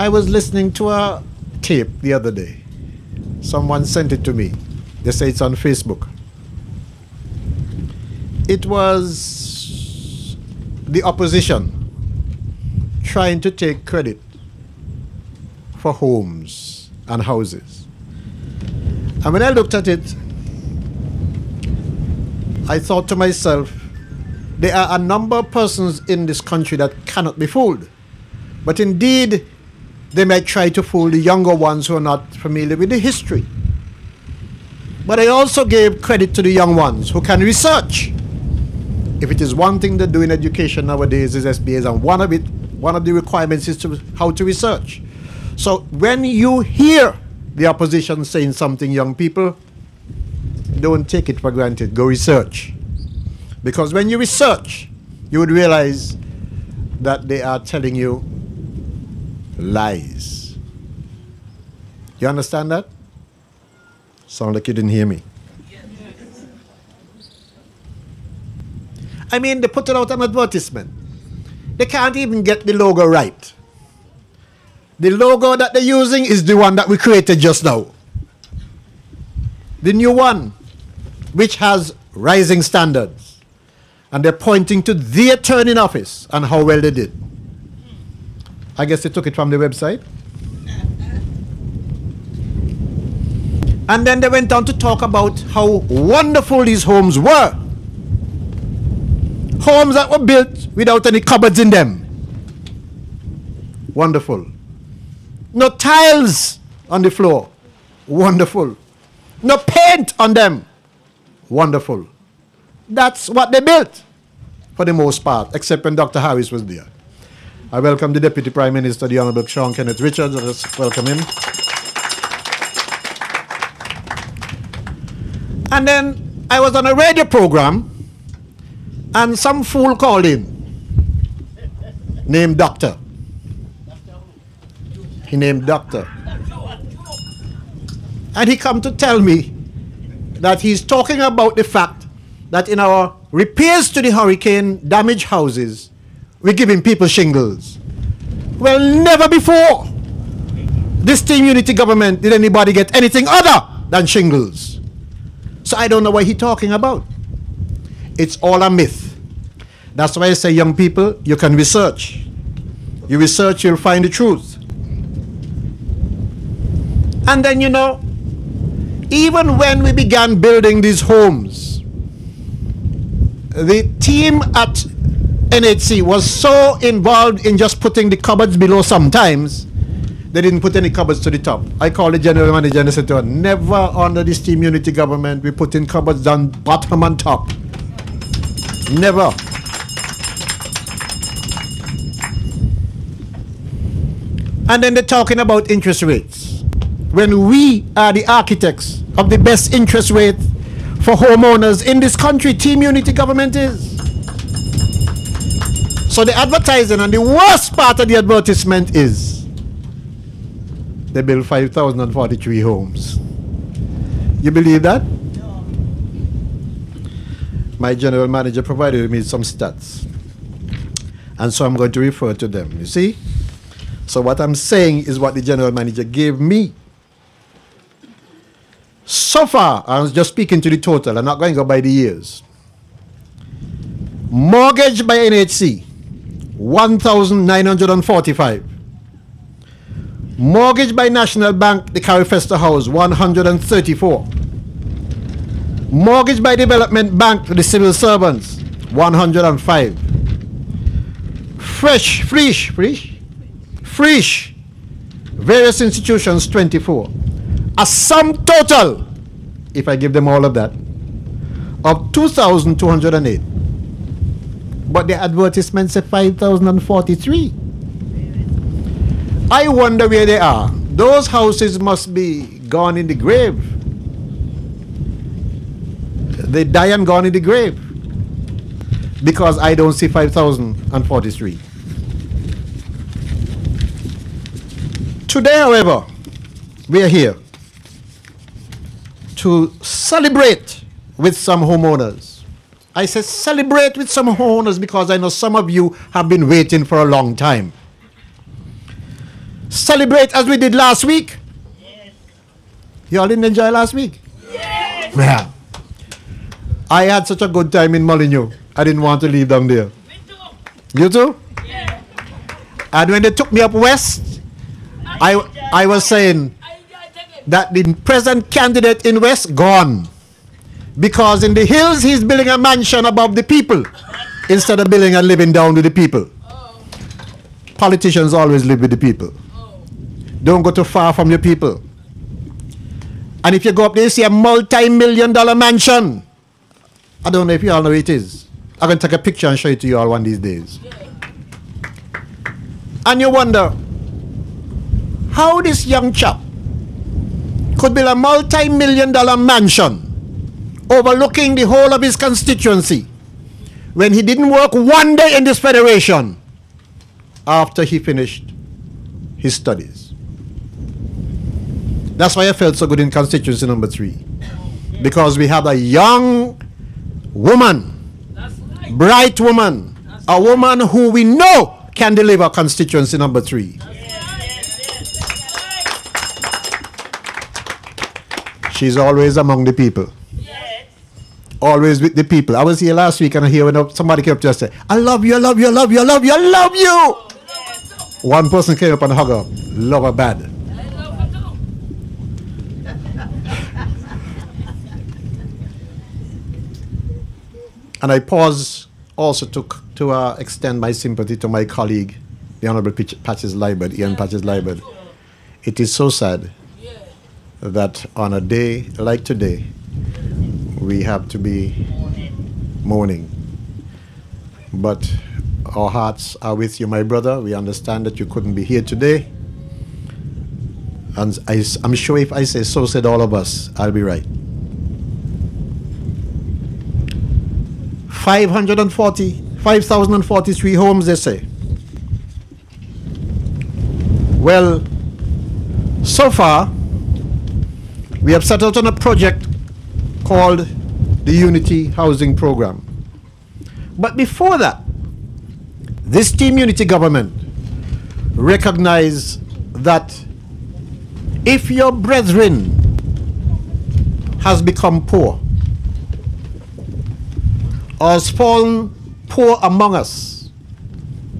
I was listening to a tape the other day. Someone sent it to me. They say it's on Facebook. It was the opposition trying to take credit for homes and houses. And when I looked at it, I thought to myself, there are a number of persons in this country that cannot be fooled. But indeed, they might try to fool the younger ones who are not familiar with the history. But I also gave credit to the young ones who can research. If it is one thing they do in education nowadays is SBAs, and one of it, one of the requirements is to how to research. So when you hear the opposition saying something, young people, don't take it for granted. Go research. Because when you research, you would realize that they are telling you lies. You understand that? Sound like you didn't hear me. I mean, they put it out an advertisement. They can't even get the logo right. The logo that they're using is the one that we created just now. The new one, which has rising standards. And they're pointing to their turn in office and how well they did. I guess they took it from the website. And then they went on to talk about how wonderful these homes were. Homes that were built without any cupboards in them. Wonderful. No tiles on the floor. Wonderful. No paint on them. Wonderful. That's what they built for the most part, except when Dr. Harris was there. I welcome the Deputy Prime Minister, the Honorable Shawn Kenneth Richards. Let's welcome him. And then I was on a radio program, and some fool called in, named Doctor. He named Doctor. And he come to tell me that he's talking about the fact that in our repairs to the hurricane damaged houses, we're giving people shingles. Well, never before this team unity government did anybody get anything other than shingles. So I don't know what he's talking about. It's all a myth. That's why I say, young people, you can research. You research, you'll find the truth. And then, you know, even when we began building these homes, the team at NHC was so involved in just putting the cupboards below sometimes, they didn't put any cupboards to the top. I called the general manager and I said to her, never under this team unity government we put in cupboards down bottom and top. Never. And then they're talking about interest rates. When we are the architects of the best interest rate for homeowners in this country, team unity government is. So the advertising and the worst part of the advertisement is they build 5,043 homes. You believe that? No. My general manager provided me some stats. And so I'm going to refer to them. You see? So what I'm saying is what the general manager gave me. So far, I was just speaking to the total. I'm not going to go by the years. Mortgage by NHC, 1,945. Mortgage by National Bank, the Carifesta House, 134. Mortgage by Development Bank the civil servants, 105. Fresh, fresh, fresh, fresh, various institutions, 24. A sum total, if I give them all of that, of 2,208. But the advertisement said 5,043. I wonder where they are. Those houses must be gone in the grave. They die and gone in the grave. Because I don't see 5,043. Today, however, we are here to celebrate with some homeowners. I say celebrate with some honors because I know some of you have been waiting for a long time. celebrate as we did last week? You all didn't enjoy last week? Yeah. I had such a good time in Molineux. I didn't want to leave down there. You too? And when they took me up west, I, I was saying that the present candidate in West gone. Because in the hills he's building a mansion above the people instead of building and living down with the people. Politicians always live with the people. Don't go too far from your people. And if you go up there, you see a multi-million dollar mansion. I don't know if you all know it is. I'm going to take a picture and show it to you all one of these days. And you wonder, how this young chap could build a multi-million dollar mansion overlooking the whole of his constituency when he didn't work one day in this federation after he finished his studies. That's why I felt so good in constituency number three. Because we had a young woman, bright woman, a woman who we know can deliver constituency number three. She's always among the people. Always with the people. I was here last week and I hear when somebody came up us and said, I love you, I love you, I love you, I love you, I love you. One person came up and hugged her. Love her bad. and I pause also to, to uh, extend my sympathy to my colleague, the Honorable Patches Liburd, Ian Patches Liburd. It is so sad that on a day like today, we have to be mourning. But our hearts are with you, my brother. We understand that you couldn't be here today. And I, am sure if I say so said all of us, I'll be right. 540, 5,043 homes, they say. Well, so far, we have set out on a project called the Unity Housing Program. But before that, this team unity government recognized that if your brethren has become poor or has fallen poor among us,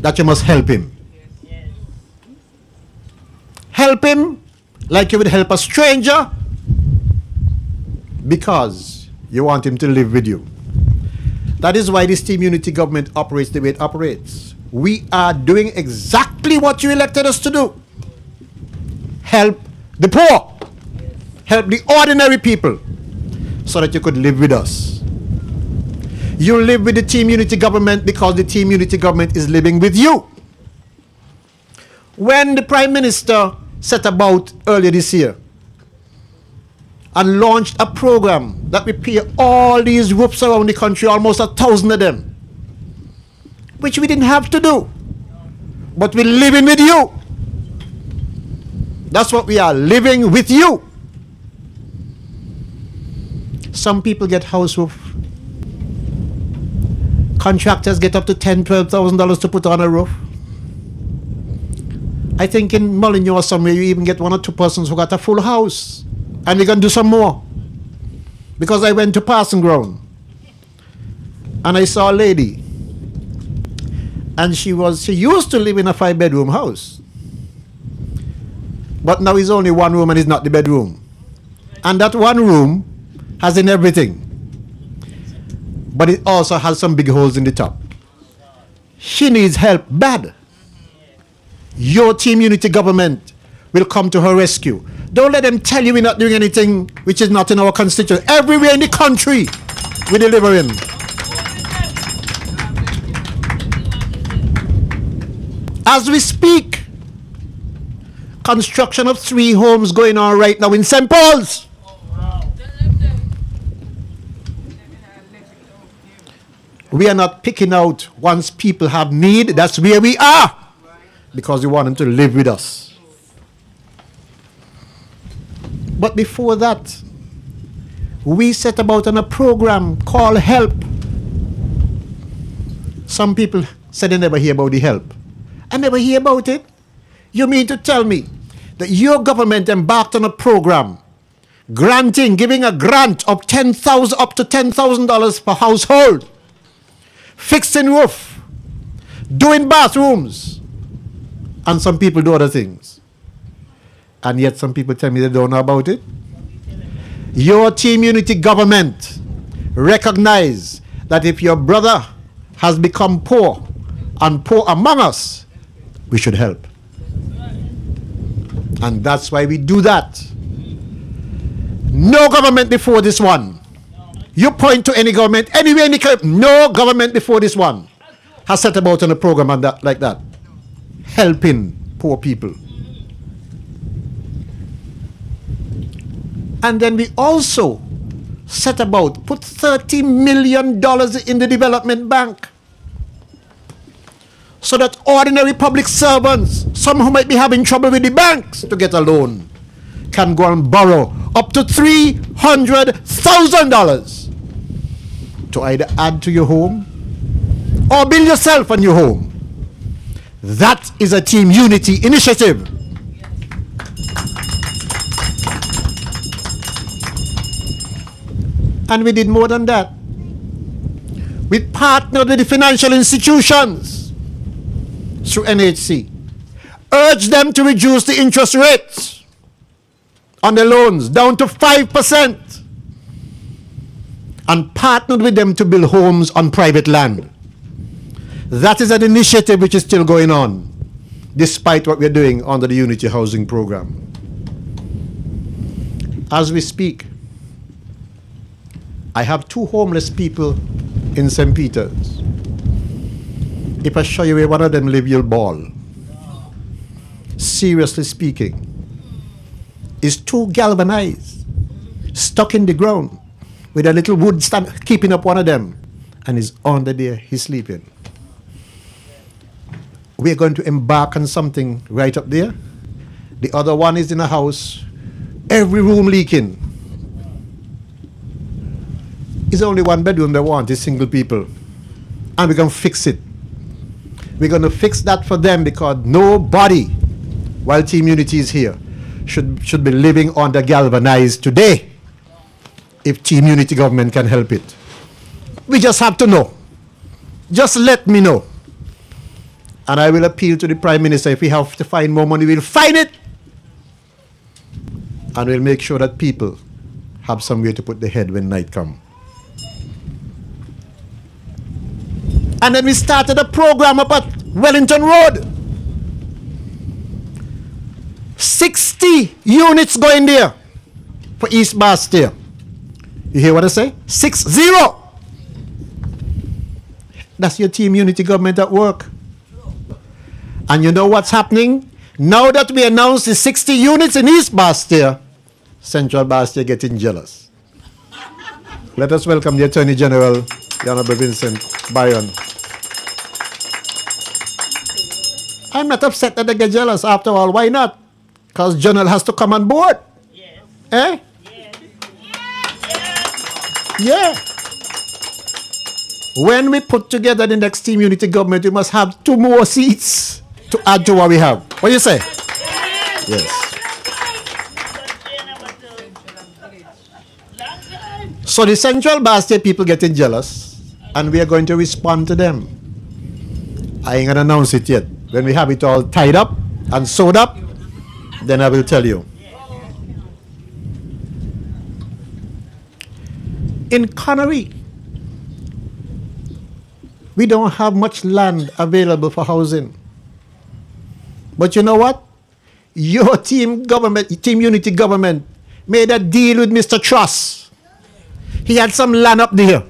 that you must help him. Help him like you would help a stranger because you want him to live with you. That is why this team unity government operates the way it operates. We are doing exactly what you elected us to do. Help the poor. Help the ordinary people so that you could live with us. You live with the team unity government because the team unity government is living with you. When the prime minister set about earlier this year and launched a program that we pay all these roofs around the country, almost a thousand of them, which we didn't have to do. But we're living with you. That's what we are, living with you. Some people get house roof. Contractors get up to ten, twelve thousand dollars to put on a roof. I think in Molineux or somewhere you even get one or two persons who got a full house. And we're going to do some more. Because I went to passing ground. And I saw a lady. And she was she used to live in a five bedroom house. But now it's only one room and it's not the bedroom. And that one room has in everything. But it also has some big holes in the top. She needs help bad. Your team unity government will come to her rescue. Don't let them tell you we're not doing anything which is not in our constitution. Everywhere in the country, we're delivering. As we speak, construction of three homes going on right now in St. Paul's. We are not picking out once people have need, that's where we are. Because we want them to live with us. But before that, we set about on a program called Help. Some people said they never hear about the help. I never hear about it. You mean to tell me that your government embarked on a program granting, giving a grant of 10,000 up to $10,000 per household, fixing roof, doing bathrooms, and some people do other things. And yet some people tell me they don't know about it. Your team unity government recognize that if your brother has become poor and poor among us, we should help. And that's why we do that. No government before this one. You point to any government, anywhere in the country, no government before this one has set about on a program like that, helping poor people. And then we also set about put 30 million dollars in the development bank so that ordinary public servants, some who might be having trouble with the banks to get a loan, can go and borrow up to $300,000 to either add to your home or build yourself a new home. That is a team unity initiative. And we did more than that. We partnered with the financial institutions through NHC. Urged them to reduce the interest rates on the loans down to 5% and partnered with them to build homes on private land. That is an initiative which is still going on, despite what we're doing under the Unity Housing Program. As we speak, I have two homeless people in St. Peter's. If I show you where one of them live, you'll bawl. Seriously speaking, is too galvanized, stuck in the ground, with a little wood stand keeping up one of them, and he's under there, he's sleeping. We're going to embark on something right up there. The other one is in a house, every room leaking. It's only one bedroom they want, is single people. And we're going to fix it. We're going to fix that for them because nobody, while Team Unity is here, should, should be living under galvanized today if Team Unity government can help it. We just have to know. Just let me know. And I will appeal to the Prime Minister if we have to find more money, we'll find it. And we'll make sure that people have somewhere to put their head when night comes. And then we started a program up at Wellington Road. 60 units going there for East Basseterre. You hear what I say? Six zero. That's your team unity government at work. And you know what's happening? Now that we announced the 60 units in East Basseterre, Central Basseterre getting jealous. Let us welcome the Attorney General, Honorable Vincent Byron. I'm not upset that they get jealous after all. Why not? Because General has to come on board. Yes. Eh? Yes. Yeah. When we put together the next team unity government, we must have two more seats to add to what we have. What do you say? Yes. So the Central Basseterre people getting jealous, and we are going to respond to them. I ain't gonna announce it yet. When we have it all tied up and sewed up, then I will tell you. In Conaree, we don't have much land available for housing. But you know what? Your team government, team unity government, made a deal with Mr. Truss. He had some land up there.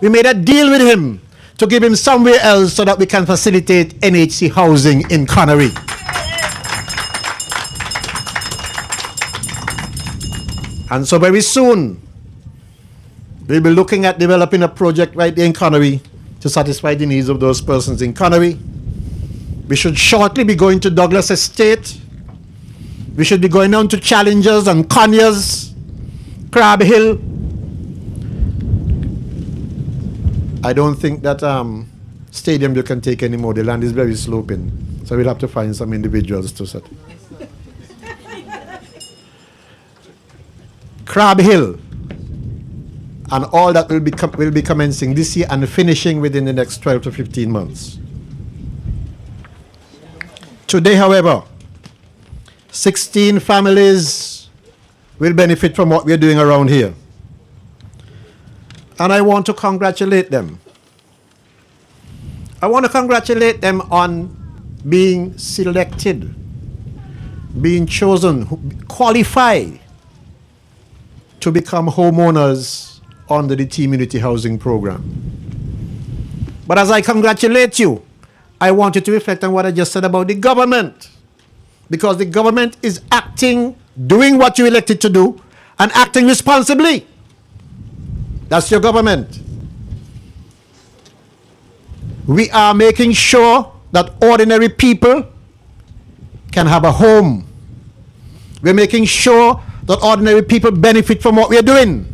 We made a deal with him to give him somewhere else so that we can facilitate NHC housing in Conaree. And so very soon, we'll be looking at developing a project right there in Conaree to satisfy the needs of those persons in Conaree. We should shortly be going to Douglas Estate. We should be going down to Challengers and Conyers, Crab Hill. I don't think that um, stadium you can take anymore. The land is very sloping. So we'll have to find some individuals to set. Crab Hill and all that will be, will be commencing this year and finishing within the next 12 to 15 months. Today, however, 16 families will benefit from what we're doing around here. And I want to congratulate them. I want to congratulate them on being selected, being chosen, qualified to become homeowners under the Team Unity Housing Program. But as I congratulate you, I want you to reflect on what I just said about the government. Because the government is acting, doing what you elected to do, and acting responsibly. That's your government. We are making sure that ordinary people can have a home. We're making sure that ordinary people benefit from what we're doing.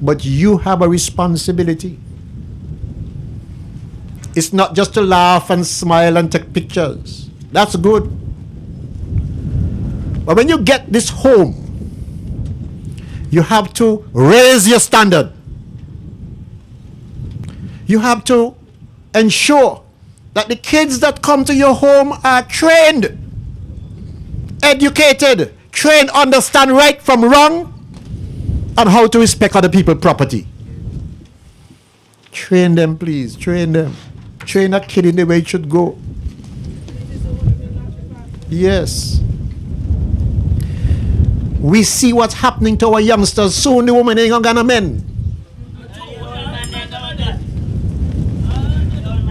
But you have a responsibility. It's not just to laugh and smile and take pictures. That's good. But when you get this home, you have to raise your standard. You have to ensure that the kids that come to your home are trained, educated, trained, understand right from wrong, and how to respect other people's property. Train them, please. Train them. Train a kid in the way it should go. Yes. We see what's happening to our youngsters. Soon the woman ain't gonna men.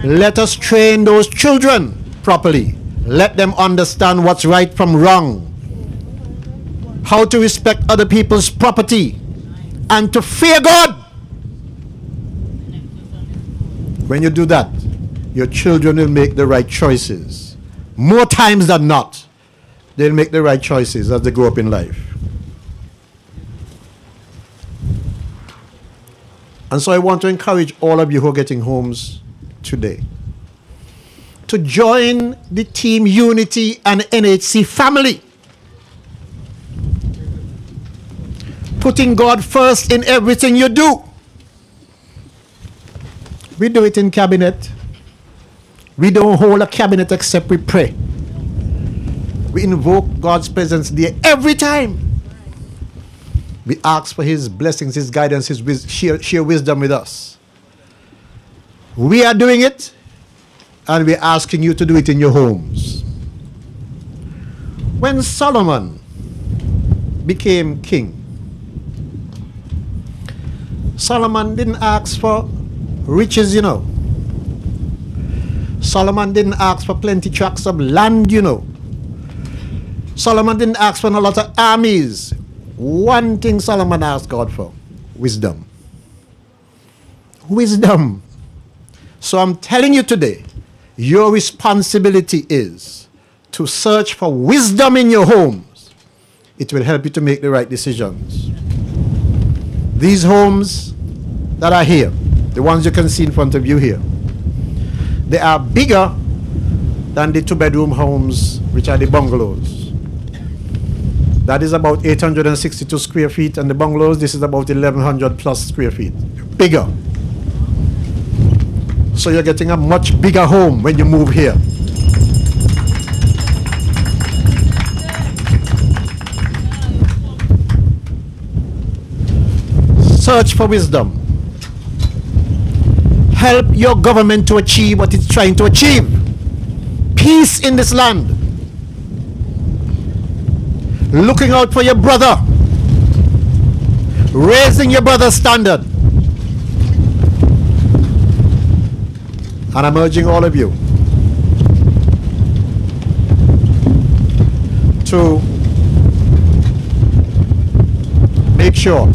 Let us train those children properly. Let them understand what's right from wrong. How to respect other people's property and to fear God. When you do that, your children will make the right choices. More times than not, they'll make the right choices as they grow up in life. And so I want to encourage all of you who are getting homes today to join the Team Unity and NHC family. Putting God first in everything you do. We do it in cabinet. We don't hold a cabinet except we pray. We invoke God's presence there every time. We ask for His blessings, His guidance, His wis- share, share wisdom with us. We are doing it, and we're asking you to do it in your homes. When Solomon became king, Solomon didn't ask for riches, you know. Solomon didn't ask for plenty tracts of land, you know. Solomon didn't ask for a lot of armies. One thing Solomon asked God for wisdom. Wisdom. So I'm telling you today, your responsibility is to search for wisdom in your homes. It will help you to make the right decisions. These homes that are here, the ones you can see in front of you here, they are bigger than the two bedroom homes, which are the bungalows. That is about 862 square feet, and the bungalows, this is about 1100 plus square feet. Bigger. So you're getting a much bigger home when you move here. Search for wisdom. Help your government to achieve what it's trying to achieve. Peace in this land. Looking out for your brother. Raising your brother's standard. And I'm urging all of you to make sure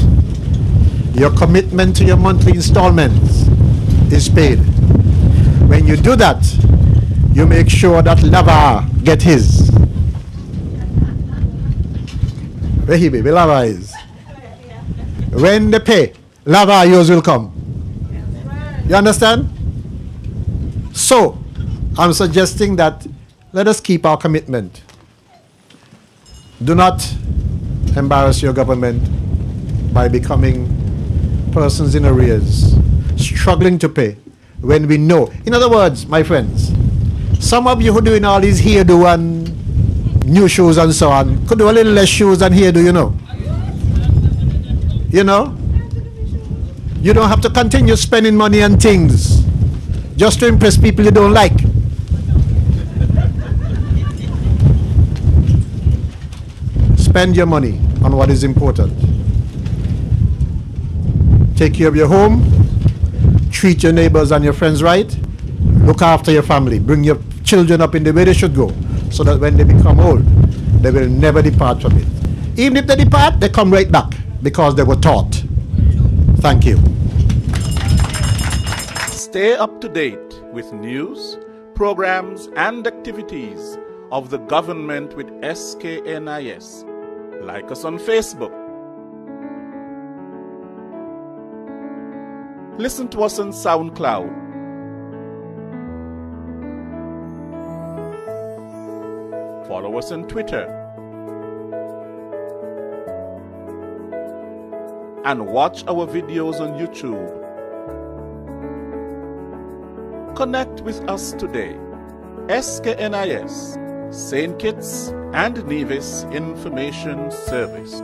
your commitment to your monthly installments is paid. When you do that, you make sure that Lava get his. Be? Where Lava is. When they pay, Lava yours will come. You understand? So, I'm suggesting that let us keep our commitment. Do not embarrass your government by becoming persons in arrears, struggling to pay when we know. In other words, my friends, some of you who doing all these hairdo and new shoes and so on could do a little less shoes than here, do you know. You know? You don't have to continue spending money on things just to impress people you don't like. Spend your money on what is important. Take care of your home, treat your neighbors and your friends right, look after your family, bring your children up in the way they should go, so that when they become old, they will never depart from it. Even if they depart, they come right back because they were taught. Thank you. Stay up to date with news, programs, and activities of the government with SKNIS. Like us on Facebook. Listen to us on SoundCloud. Follow us on Twitter. And watch our videos on YouTube. Connect with us today. SKNIS, St. Kitts and Nevis Information Service.